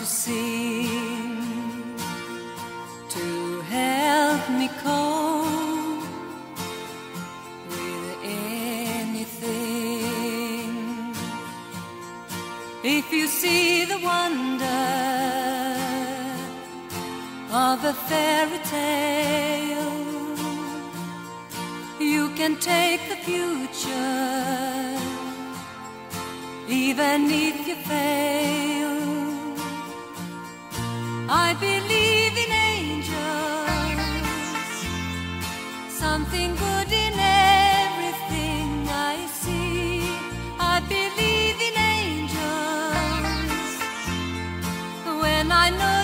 to sing, to help me cope with anything. If you see the wonder of a fairy tale, you can take the future, even if you fail. Believe in angels, something good in everything I see. I believe in angels when I know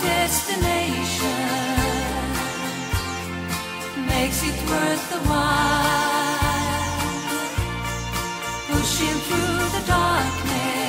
destination makes it worth the while. Pushing through the darkness.